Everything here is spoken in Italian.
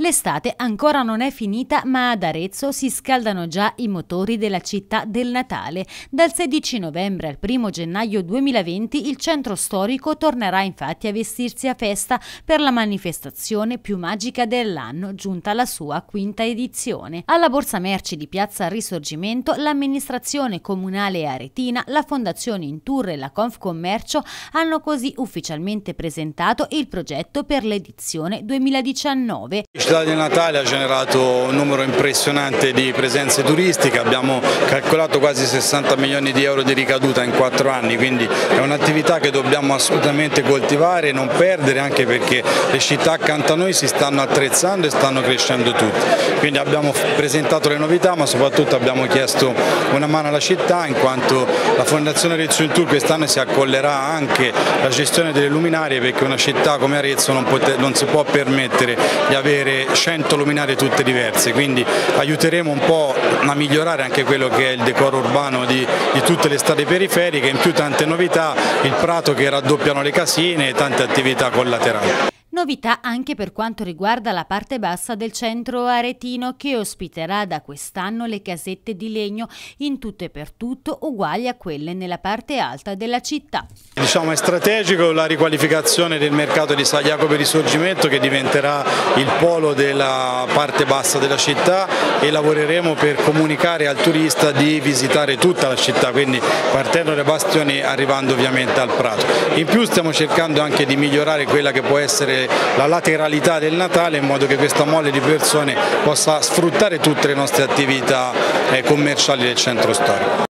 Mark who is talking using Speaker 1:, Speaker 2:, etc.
Speaker 1: L'estate ancora non è finita ma ad Arezzo si scaldano già i motori della città del Natale. Dal 16 novembre al 1 gennaio 2020 il centro storico tornerà infatti a vestirsi a festa per la manifestazione più magica dell'anno giunta alla sua quinta edizione. Alla Borsa Merci di Piazza Risorgimento l'amministrazione comunale aretina, la Fondazione Intour e la Confcommercio hanno così ufficialmente presentato il progetto per l'edizione 2019
Speaker 2: città di Natale ha generato un numero impressionante di presenze turistiche, abbiamo calcolato quasi 60 milioni di euro di ricaduta in quattro anni, quindi è un'attività che dobbiamo assolutamente coltivare e non perdere anche perché le città accanto a noi si stanno attrezzando e stanno crescendo tutte. Quindi abbiamo presentato le novità ma soprattutto abbiamo chiesto una mano alla città in quanto la Fondazione Arezzo in Tour quest'anno si accollerà anche la gestione delle luminarie perché una città come Arezzo non, non si può permettere di avere 100 luminarie tutte diverse, quindi aiuteremo un po' a migliorare anche quello che è il decoro urbano di, di tutte le strade periferiche, in più tante novità, il prato che raddoppiano le casine e tante attività collaterali.
Speaker 1: Novità anche per quanto riguarda la parte bassa del centro aretino che ospiterà da quest'anno le casette di legno in tutto e per tutto uguali a quelle nella parte alta della città.
Speaker 2: Diciamo è strategico la riqualificazione del mercato di San Jacopo Risorgimento che diventerà il polo della parte bassa della città e lavoreremo per comunicare al turista di visitare tutta la città, quindi partendo dai bastioni arrivando ovviamente al Prato. In più stiamo cercando anche di migliorare quella che può essere la lateralità del Natale in modo che questa mole di persone possa sfruttare tutte le nostre attività eh, commerciali del centro storico.